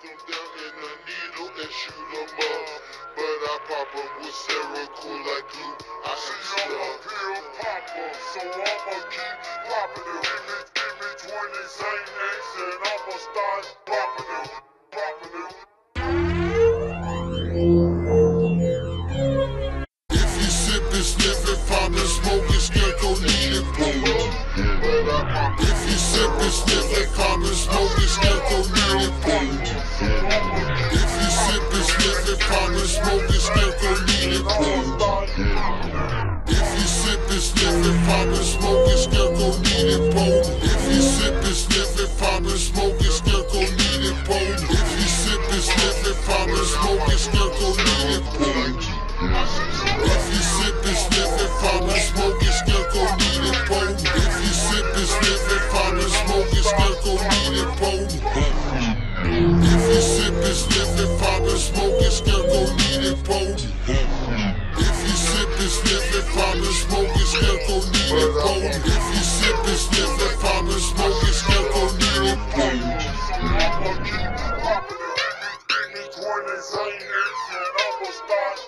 them down in a needle and shoot them up. But I pop them with Seroquel like glue. I am See, I'm a stuck. pill popper, so I'ma keep popping them. Give me, give me 20 Xanax and I'ma start popping them, popping them. If you sip and sniff and pop and smoke and scarecrow need it boom. If you sip and sniff smoke and scarecrow need it boom. If you sip and sniff and pop and smoke and scarecrow need it boom. If you sip and sniff and pop and smoke and scarecrow need it boom. If you sip and sniff and pop and smoke and scarecrow need it boom. If you sip and sniff and pop and smoke and scarecrow need it boom. If you sip and sniff and pop and smoke and scarecrow need it boom. If you sip and sniff and pop and smoke and scarecrow and sniff and pop and smoke scarecrow need it. If you sip and sniff and pop and scarecrow need it boom. I'ma keep popping them. Give me, 20 Xanax and I'ma start